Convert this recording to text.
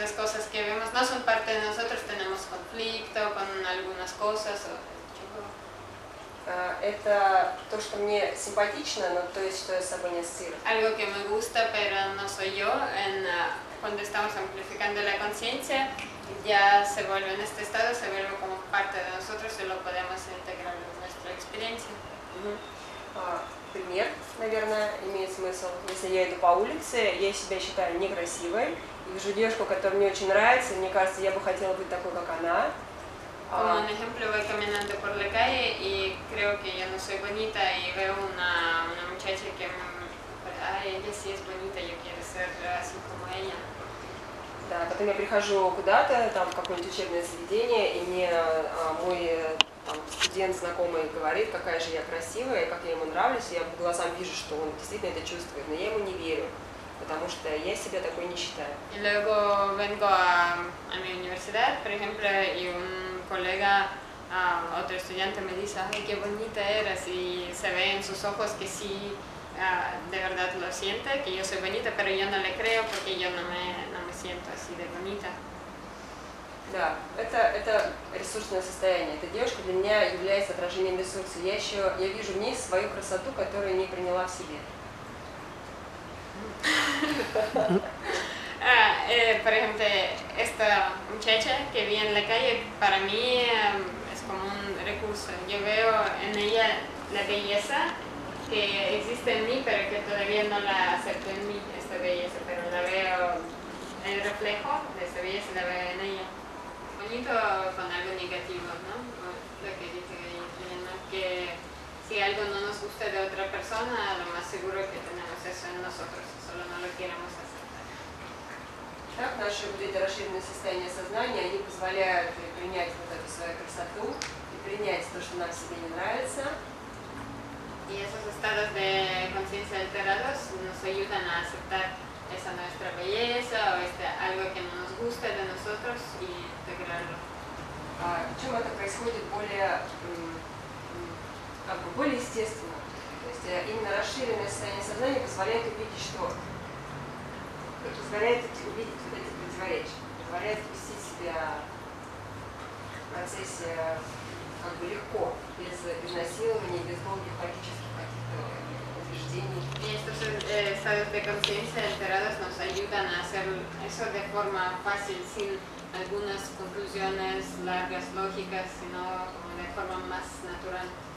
las cosas que vemos no son parte de nosotros, tenemos conflicto con algunas cosas. O, А, Это то, что мне симпатично, но то есть, что я с собой не ассоциирую. algo que me gusta pero no soy yo, en, ah, cuando estamos amplificando la conciencia, ya se vuelve en este estado, se vuelve como parte de nosotros y lo podemos integrar en nuestra experiencia. Мгм. А, Пример, наверное, имеет смысл. Если я иду по улице, я себя считаю некрасивой, и вижу девушку, которая мне очень нравится, и мне кажется, я бы хотела быть такой, как она. Como А, un ejemplo, voy caminando por la calle y creo que yo no soy bonita y veo una, una muchacha que, mm, ay, ella sí es bonita, yo quiero ser así como. Да, потом я прихожу куда-то, там, какое-нибудь учебное заведение, и мне а, мой э, там, студент знакомый говорит, какая же я красивая, как я ему нравлюсь, и я по глазам вижу, что он действительно это чувствует, но я ему не верю, потому что я себя такой не считаю. Y luego vengo a, mi universidad, por ejemplo, y un colega, otro estudiante me dice, ay, qué bonita eres, y se ve en sus ojos que sí, de verdad lo siente, que yo soy bonita, pero yo no le creo porque yo no me, no siento así de bonita. Да, это, это ресурсное состояние. Эта девушка для меня является отражением ресурса. Я еще я вижу в ней свою красоту, которую не приняла в себе. Ah, eh, por ejemplo, esta muchacha que vi en la calle, para mí eh, es como un recurso. Yo veo en ella la belleza que existe en mí, pero que todavía no la acepto en mí, esta belleza, reflejo de esa belleza la veo en ella. Bonito con algo negativo, ¿no? Lo que dice Elena, que si algo no nos gusta de otra persona, lo más seguro es que tenemos eso en nosotros, solo no lo queremos aceptar. Так, наши вот эти расширенные состояния сознания, они позволяют э, принять вот эту свою красоту и принять то, что нам в себе не нравится. Y esos estados de conciencia alterados nos ayudan a aceptar esa nuestra belleza o este, algo que no nos gusta de nosotros y integrarlo. А, Причем это происходит более, как бы более естественно. То есть э, именно расширенное состояние сознания позволяет увидеть, что позволяет увидеть вот эти противоречия, позволяет вести себя в процессе как бы легко, без, без насилования, без долгих логических каких-то de conciencia alterados nos ayudan a hacer eso de forma fácil, sin algunas conclusiones largas, lógicas, sino como de forma más natural.